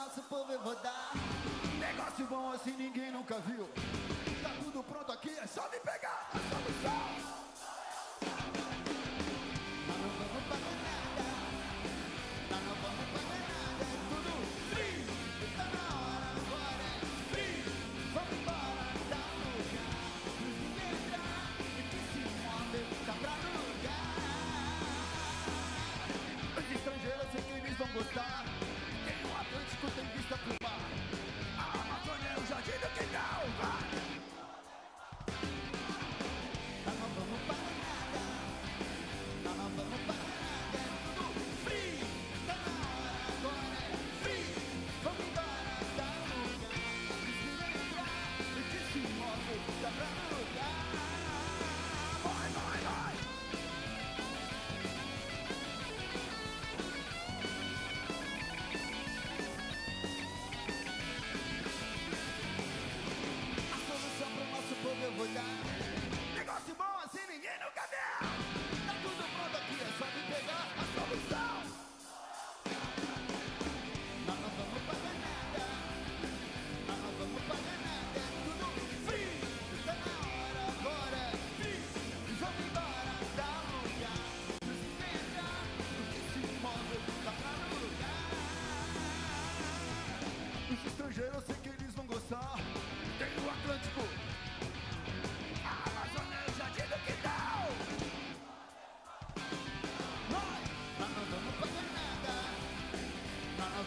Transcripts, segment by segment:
nosso povo rodar, vou. Negócio bom assim ninguém nunca viu. Tá tudo pronto aqui, é só me pegar, é só.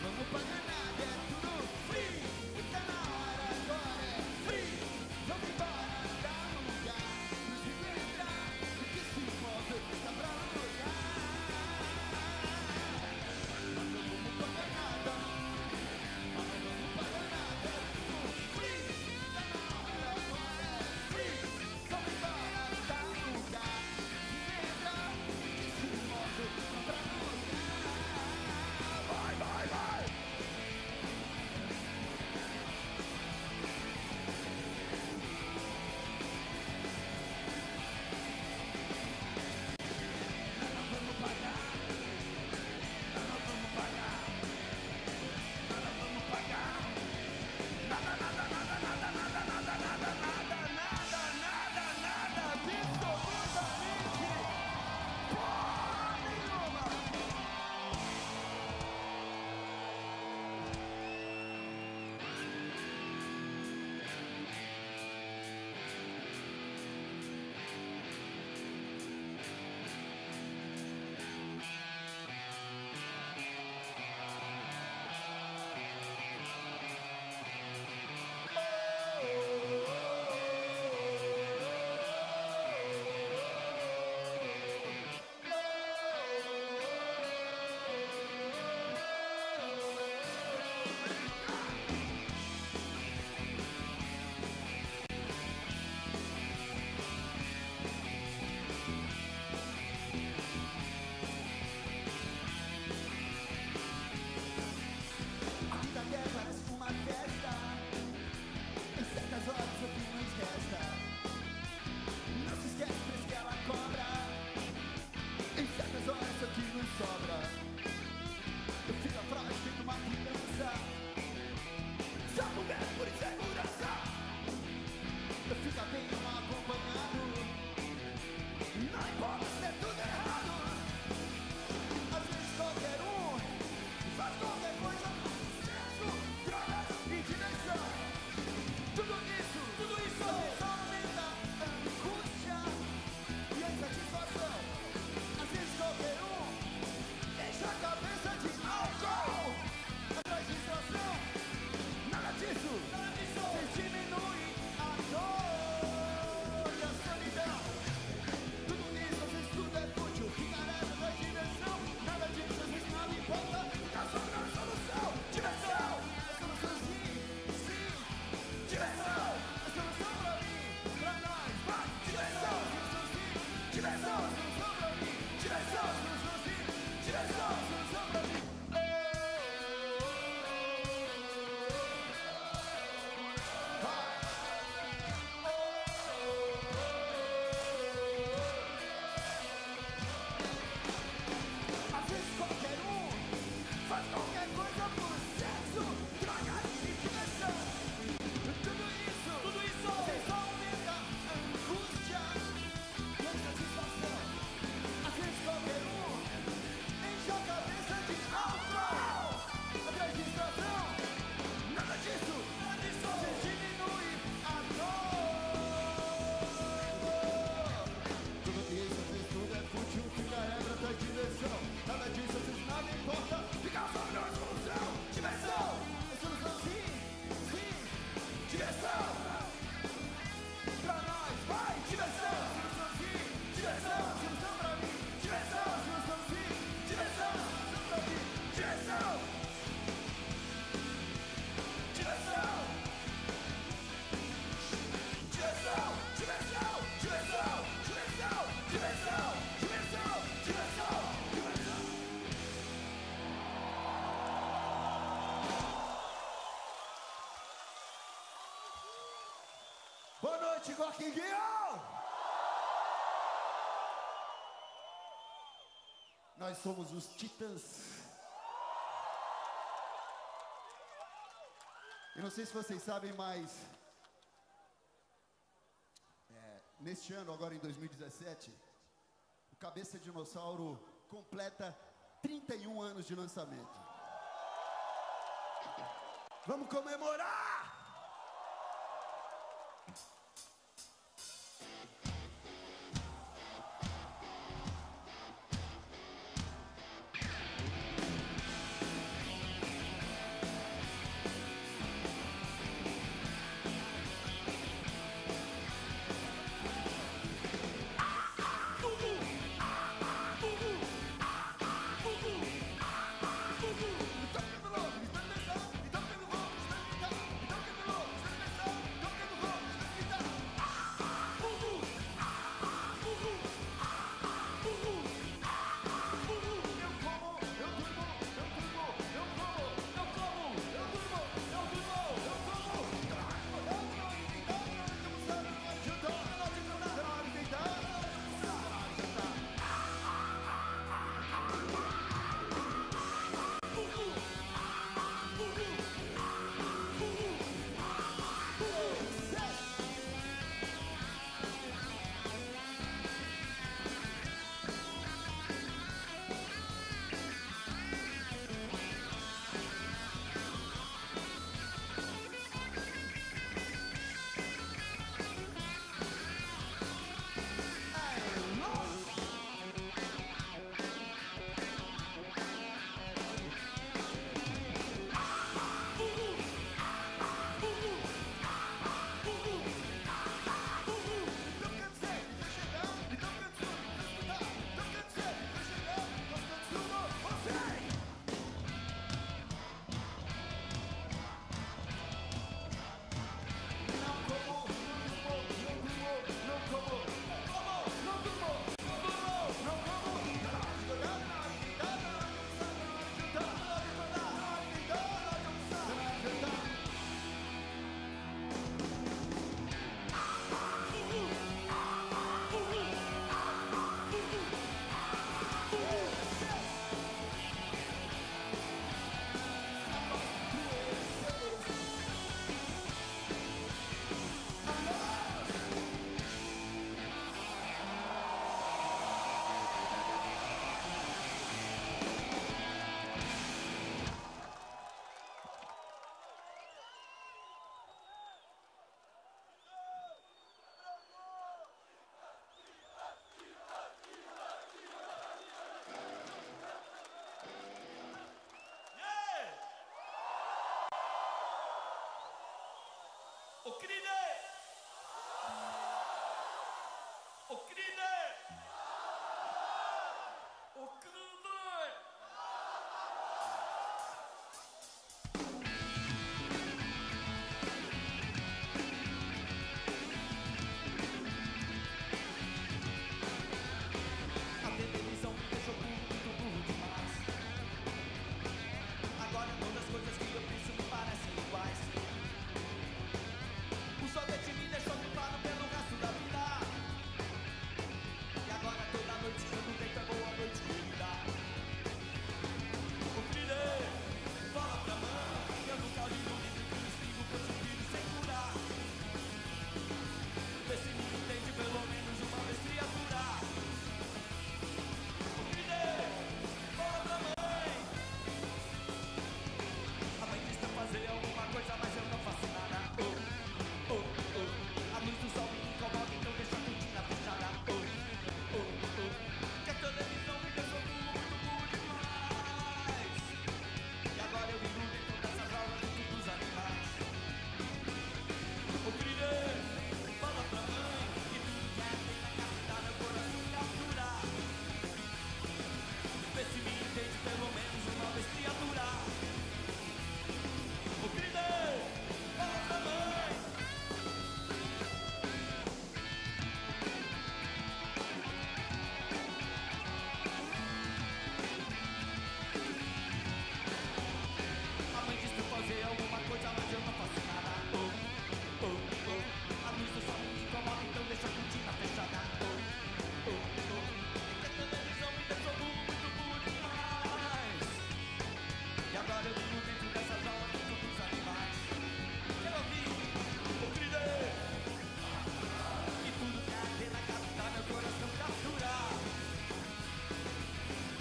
Vamos pagar Rio! Nós somos os Titãs. Eu não sei se vocês sabem, mas é, neste ano, agora em 2017, o Cabeça Dinossauro completa 31 anos de lançamento. Vamos comemorar! o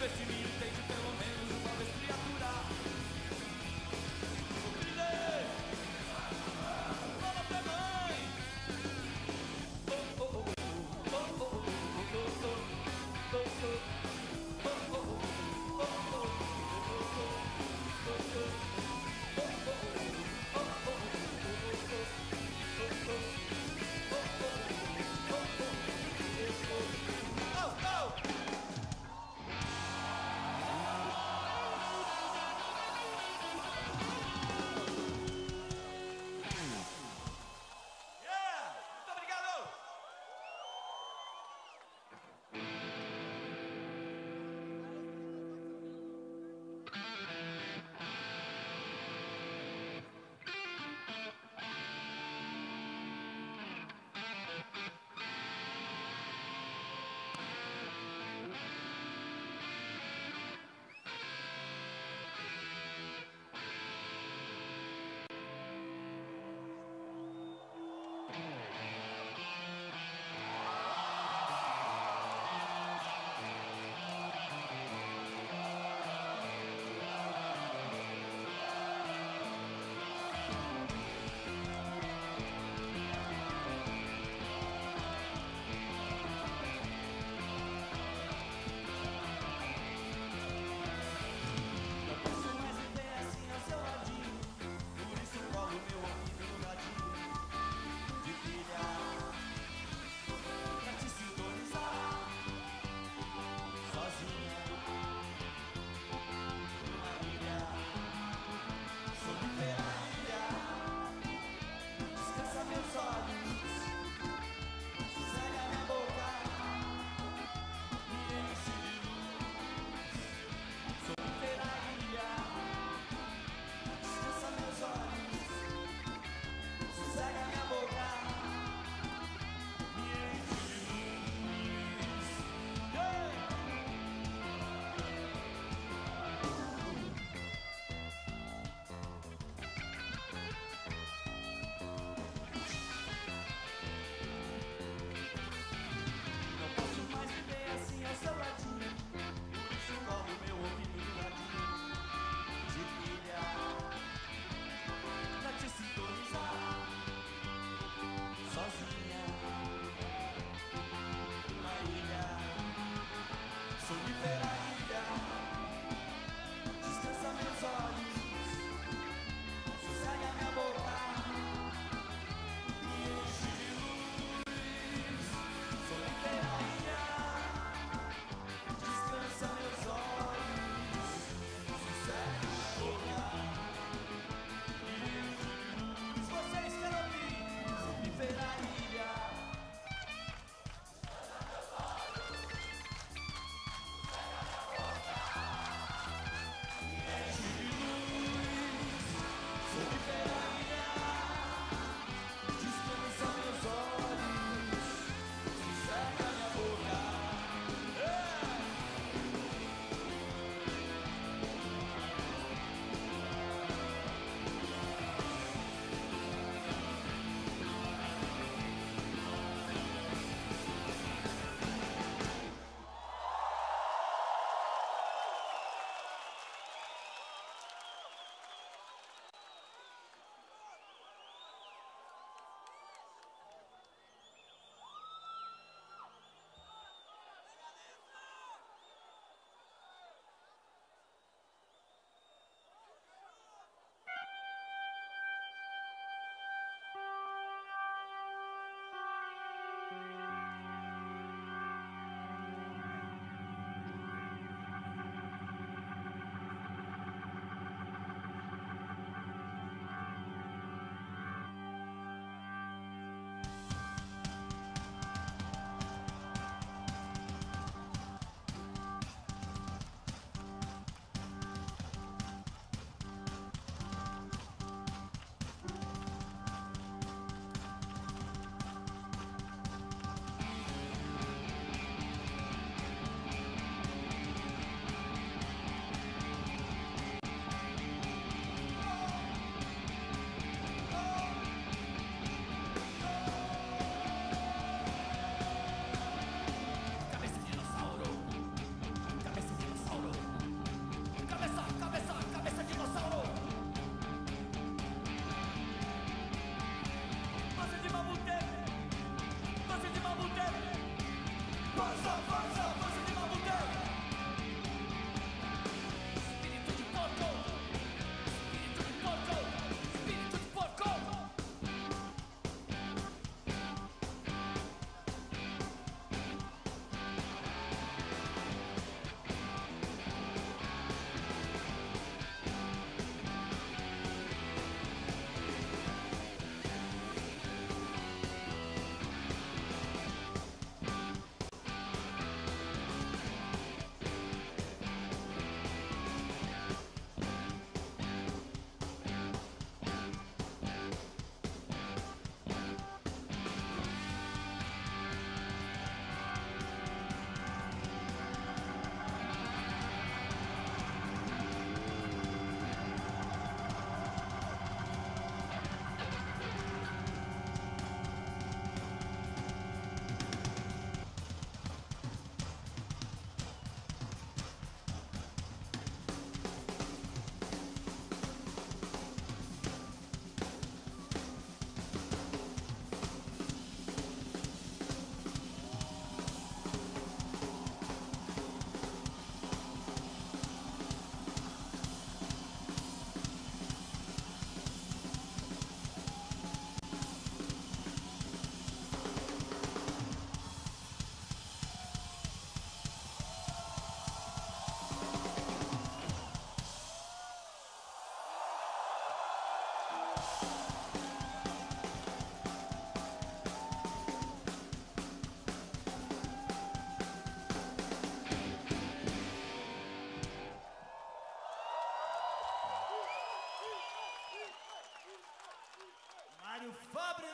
Pessimista e pelo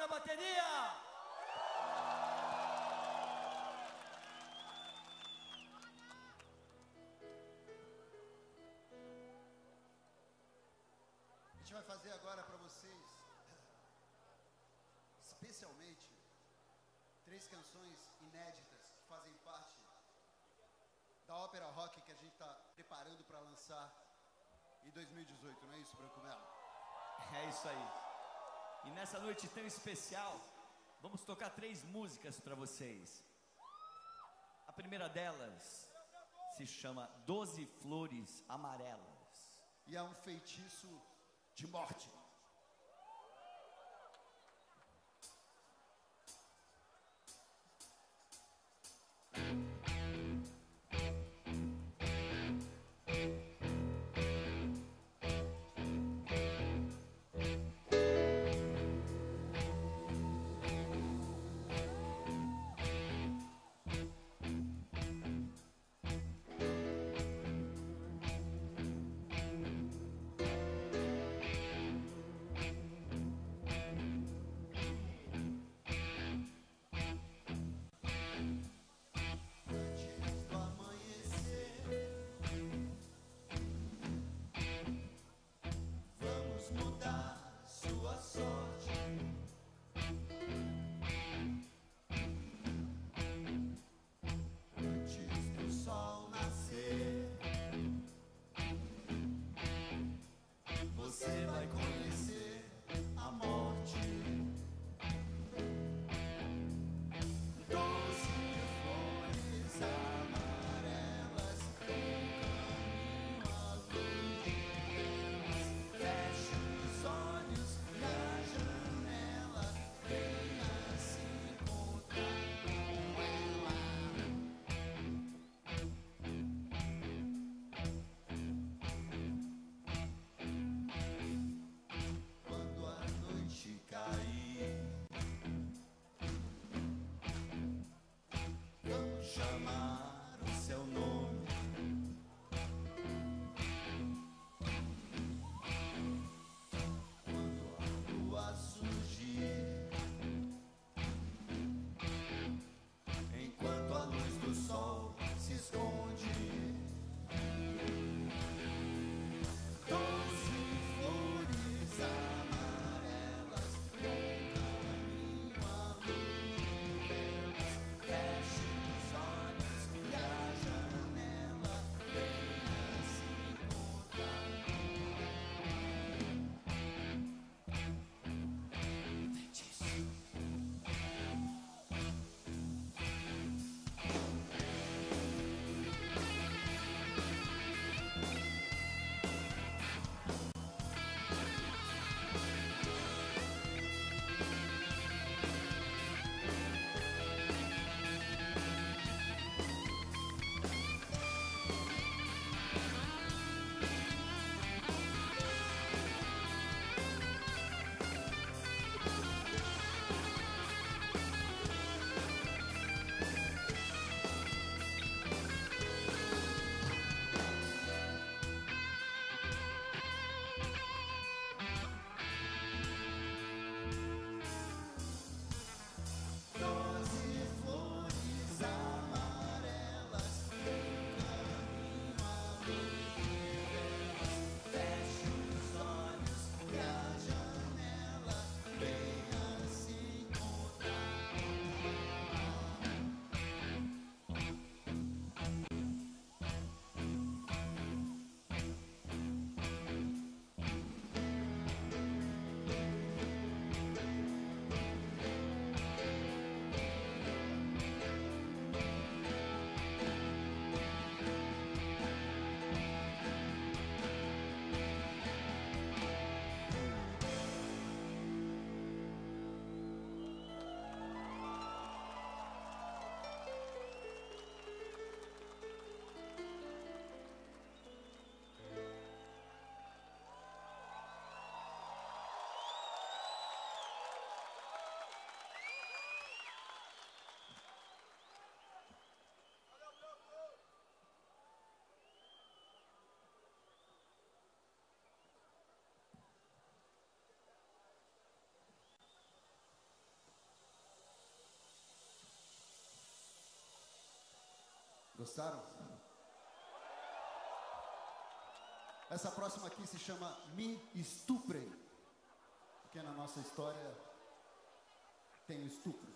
bateria! A gente vai fazer agora para vocês, especialmente, três canções inéditas que fazem parte da ópera rock que a gente está preparando para lançar em 2018, não é isso, Branco Melo? É isso aí. E nessa noite tão especial, vamos tocar três músicas para vocês. A primeira delas se chama Doze Flores Amarelas. E é um feitiço de morte. Gostaram? Essa próxima aqui se chama Me Estuprem, porque na nossa história tem estupro.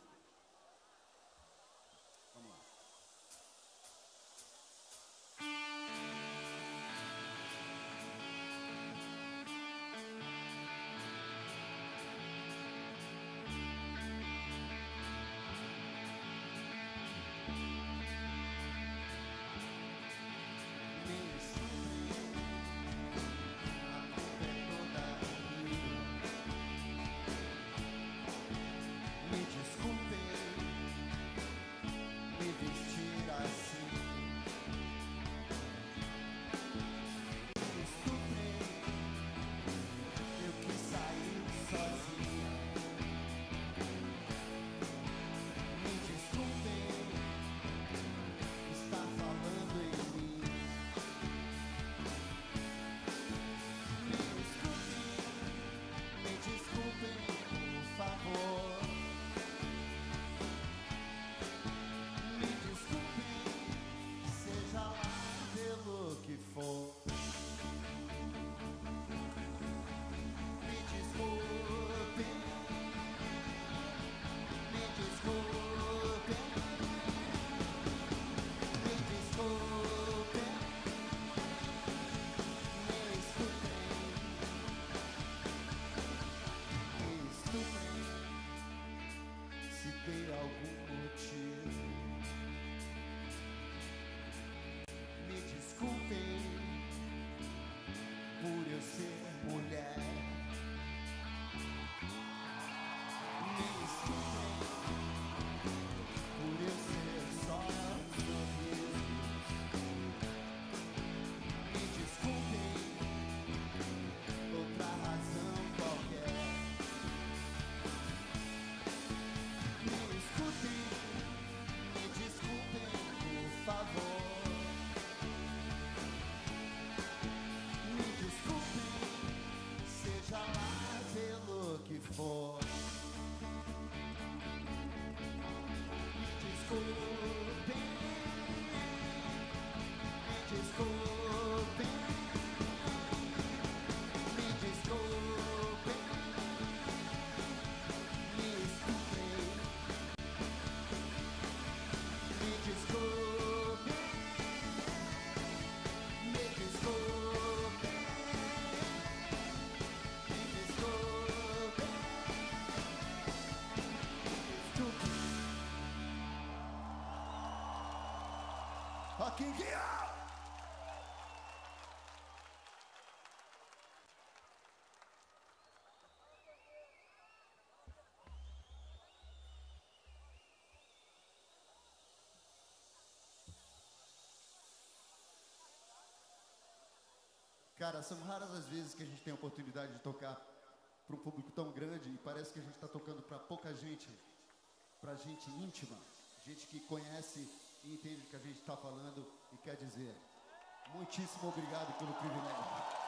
fucking get! Cara, são raras as vezes que a gente tem a oportunidade de tocar para um público tão grande e parece que a gente está tocando para pouca gente, para gente íntima, gente que conhece e entende o que a gente está falando e quer dizer. Muitíssimo obrigado pelo privilégio.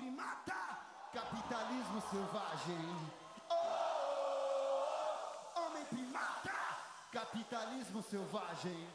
Primata, capitalismo selvagem. Oh, homem primata, capitalismo selvagem.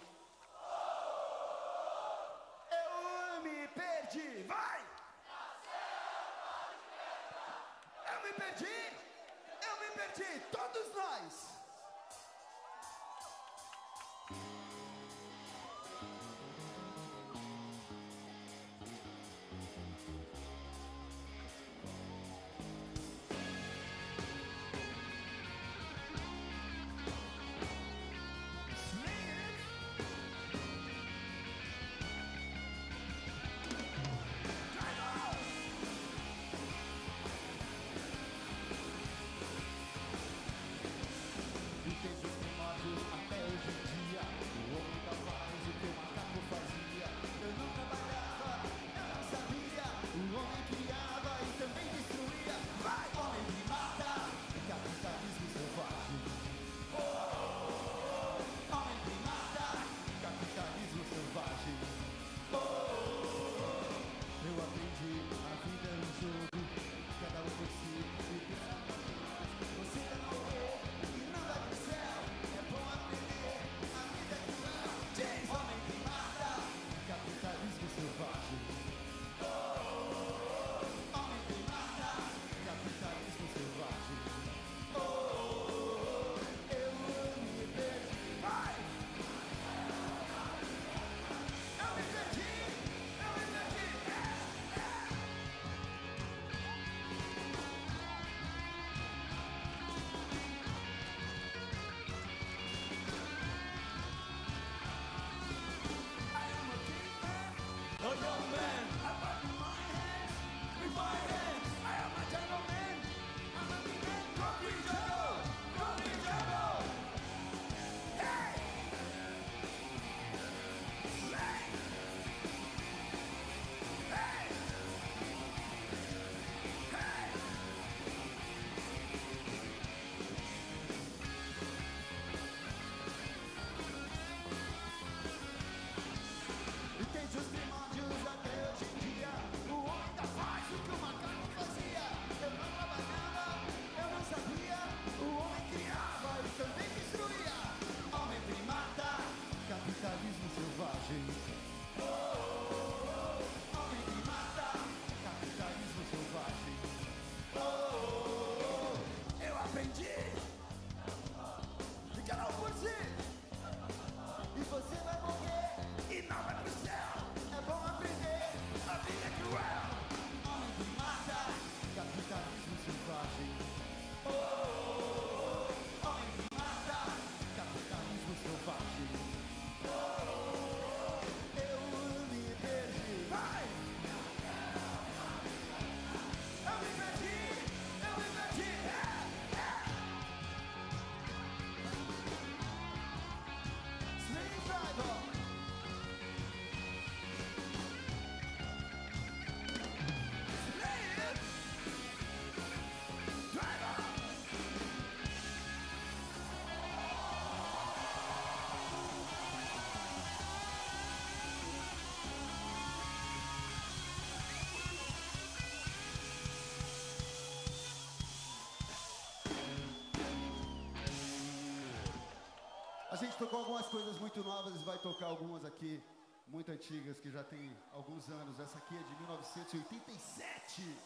gente tocou algumas coisas muito novas e vai tocar algumas aqui muito antigas que já tem alguns anos. Essa aqui é de 1987.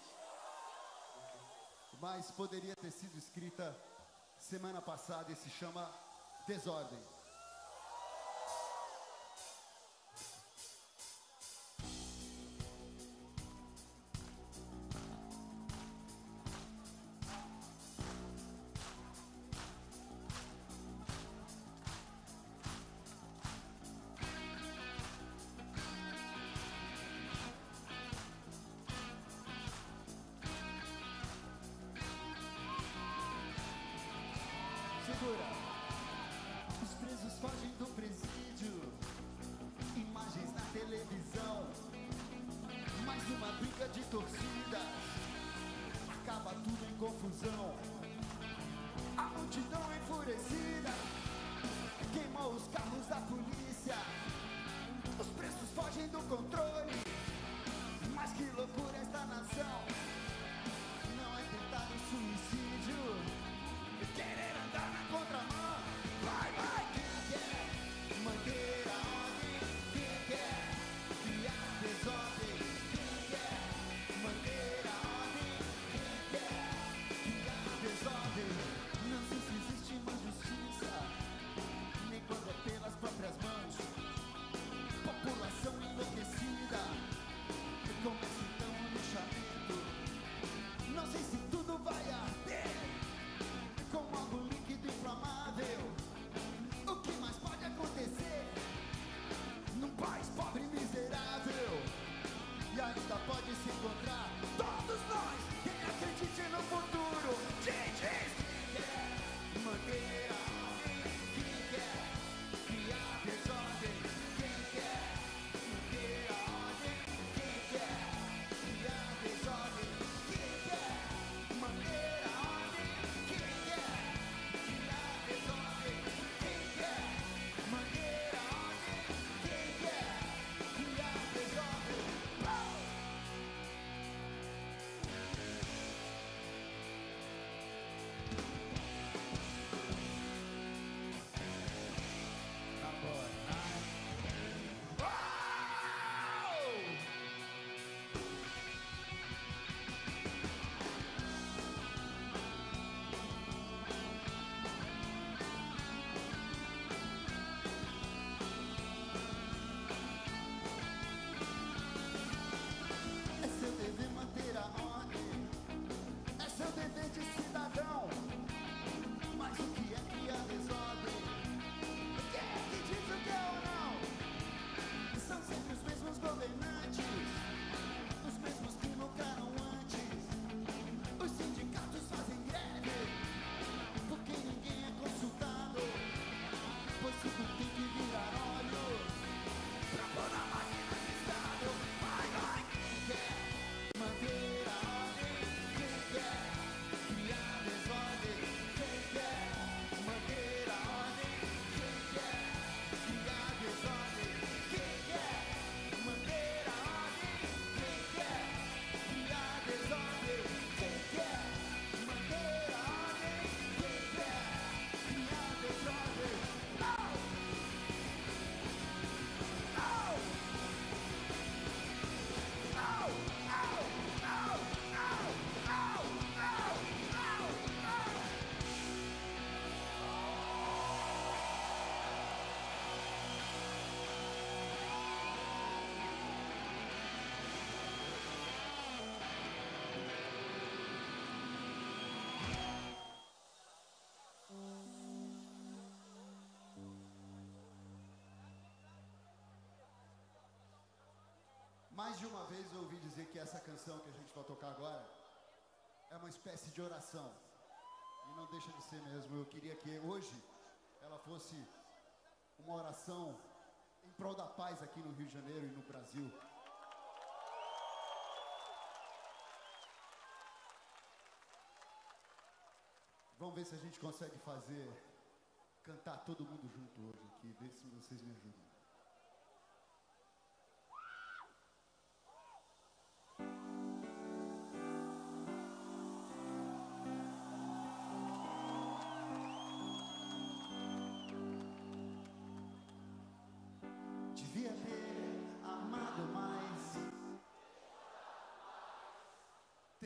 Mas poderia ter sido escrita semana passada e se chama Desordem. confusão. A multidão enfurecida queimou os carros da polícia. Os preços fogem do controle. de uma vez eu ouvi dizer que essa canção que a gente vai tocar agora é uma espécie de oração. E não deixa de ser mesmo. Eu queria que hoje ela fosse uma oração em prol da paz aqui no Rio de Janeiro e no Brasil. Vamos ver se a gente consegue fazer cantar todo mundo junto hoje aqui. Vê se vocês me ajudam.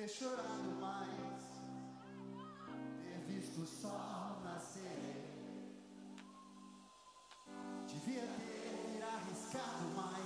ter chorado mais, ter visto o sol nascer. Devia ter arriscado mais.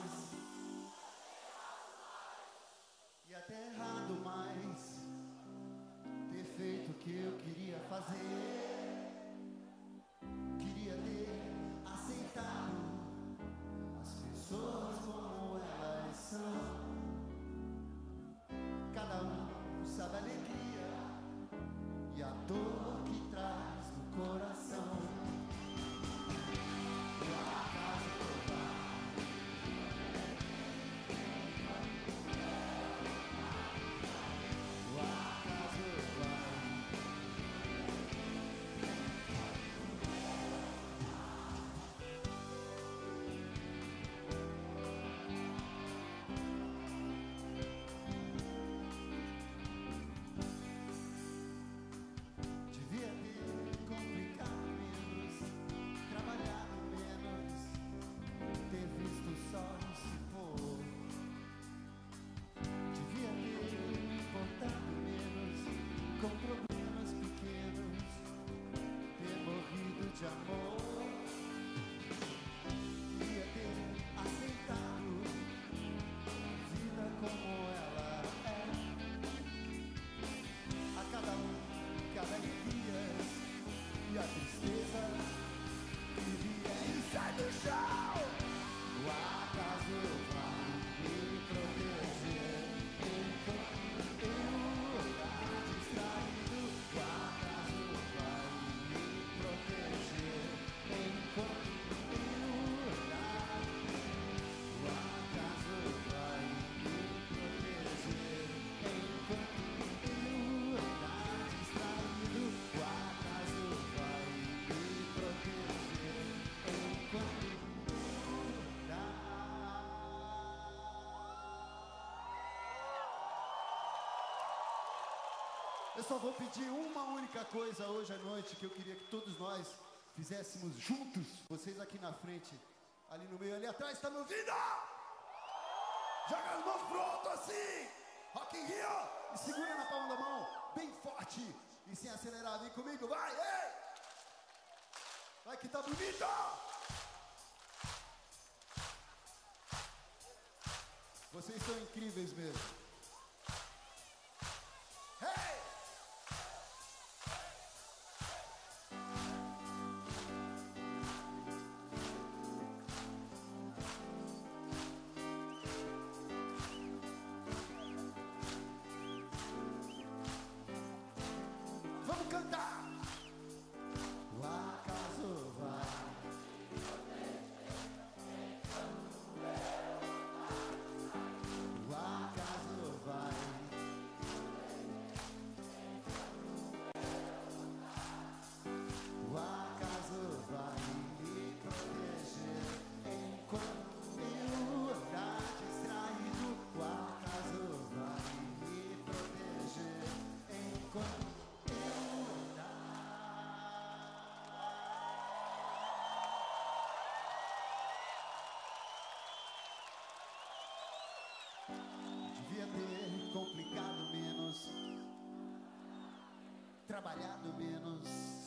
Eu só vou pedir uma única coisa hoje à noite que eu queria que todos nós fizéssemos juntos. Vocês aqui na frente, ali no meio, ali atrás, tá me ouvindo? Joga as mãos pro alto assim! Rock in Rio! E segura na palma da mão, bem forte e sem acelerar. Vem comigo, vai! Ei! Vai que tá bonito! Vocês são incríveis mesmo. trabalhado menos.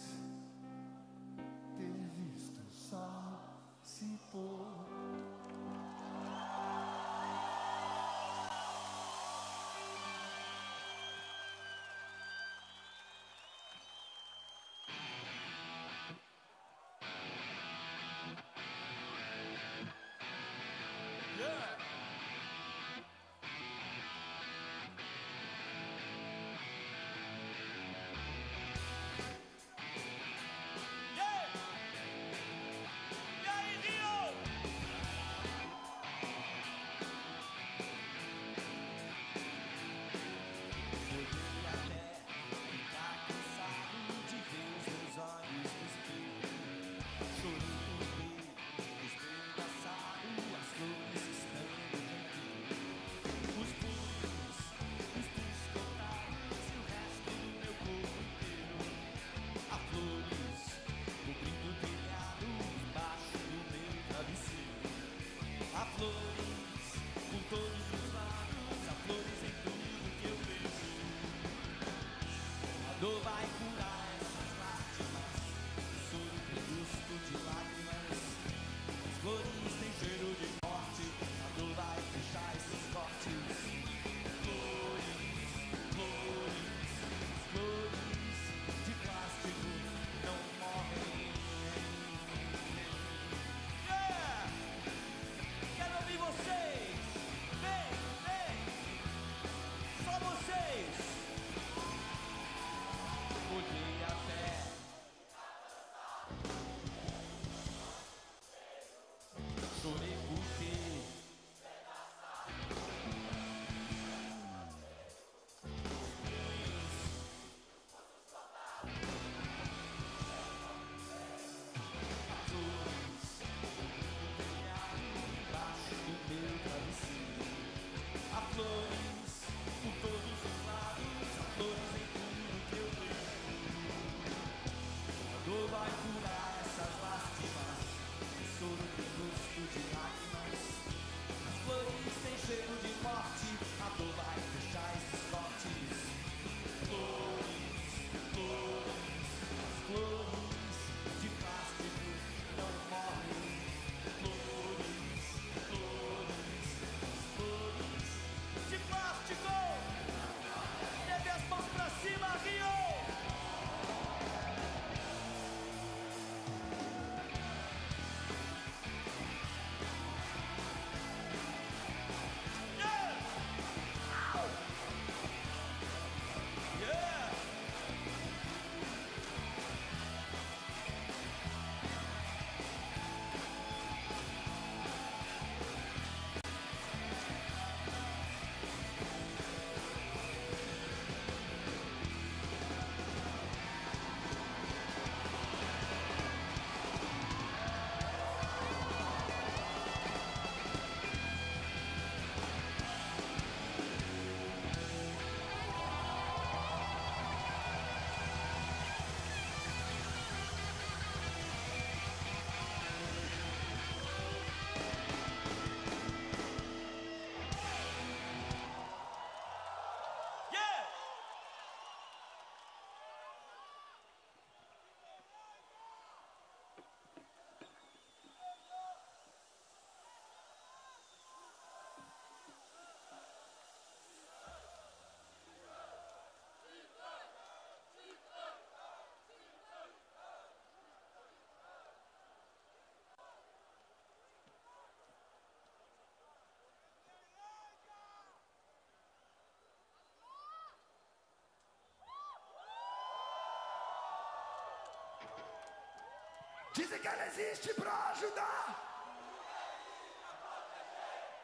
Dizem que ela existe para ajudar.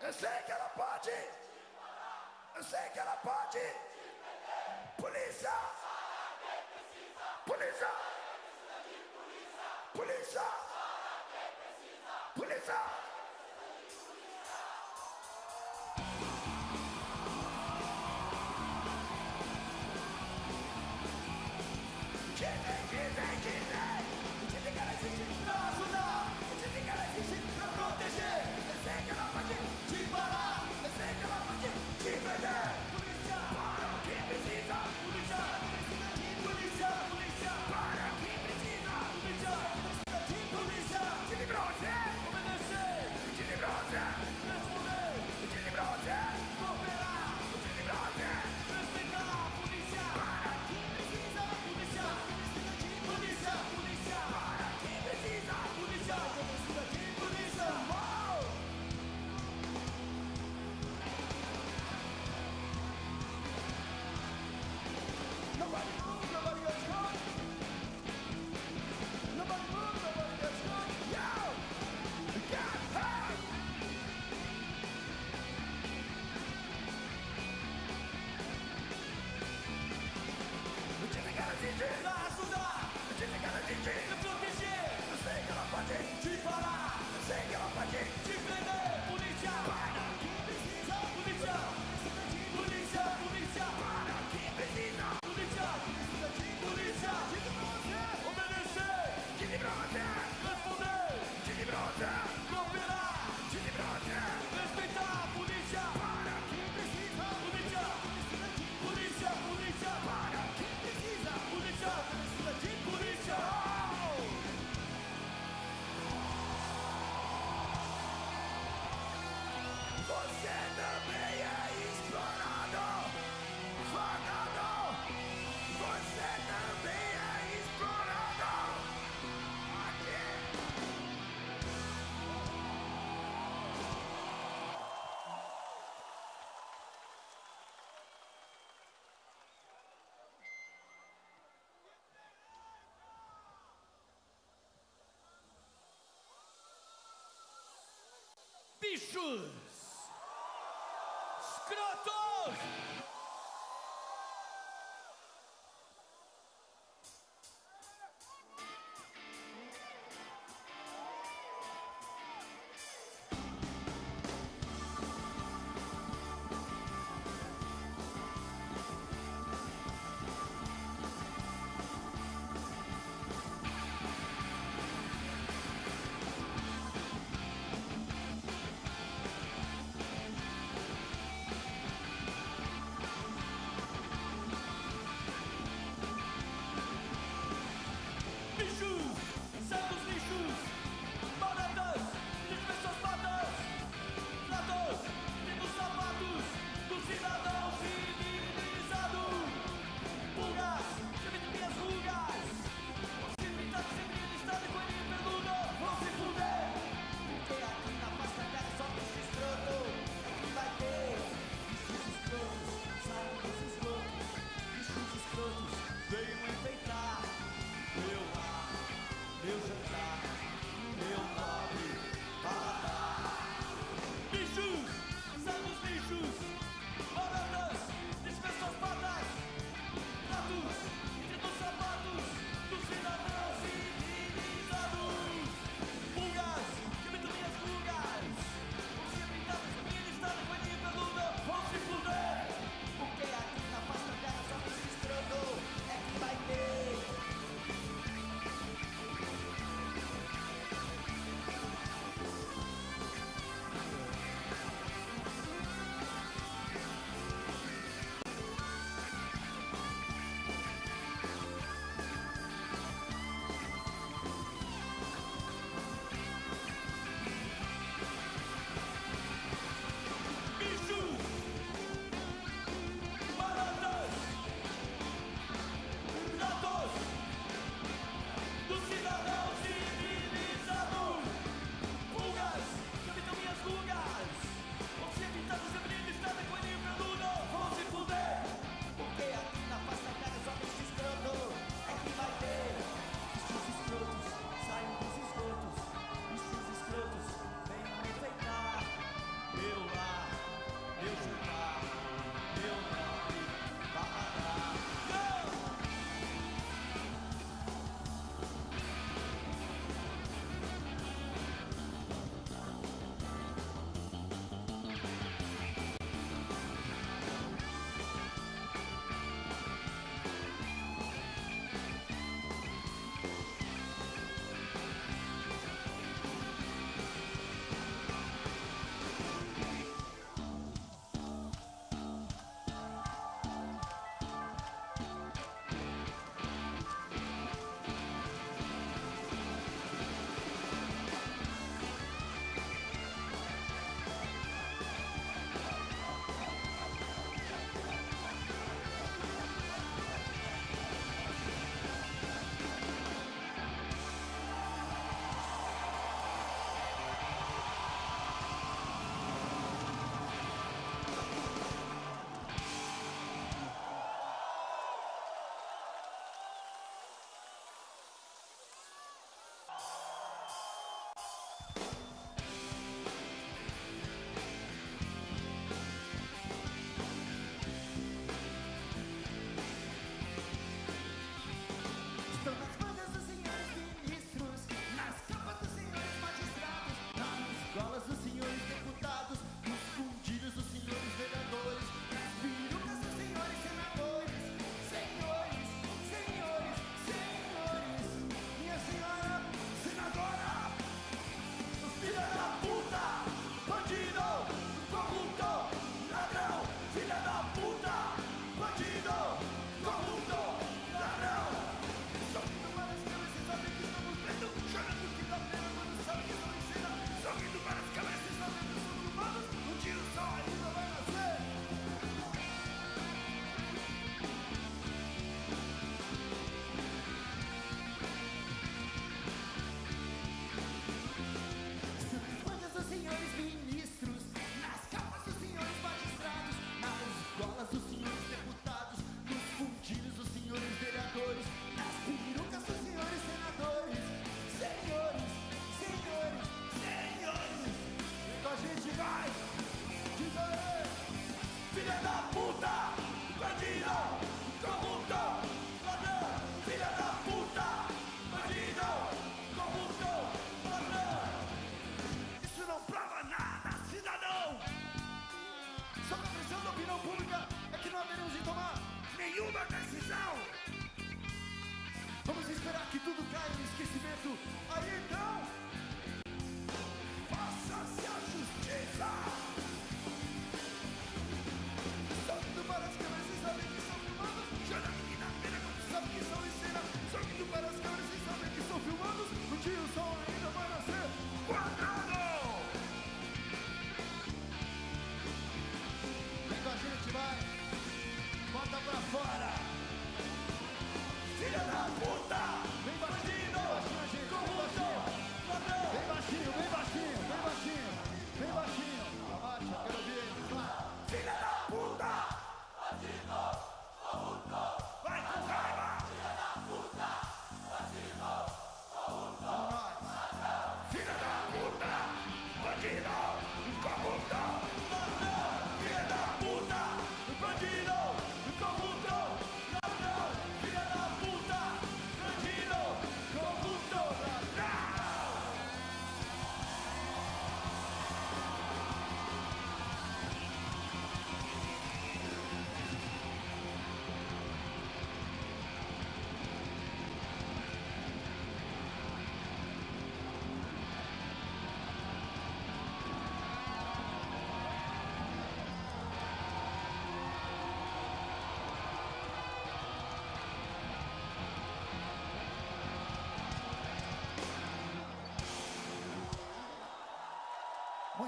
Eu sei que ela pode. Eu sei que ela pode. Polícia. Polícia. Polícia. Polícia. bichos, escrotos.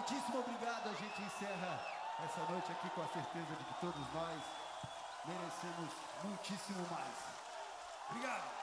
Muitíssimo obrigado. A gente encerra essa noite aqui com a certeza de que todos nós merecemos muitíssimo mais. Obrigado.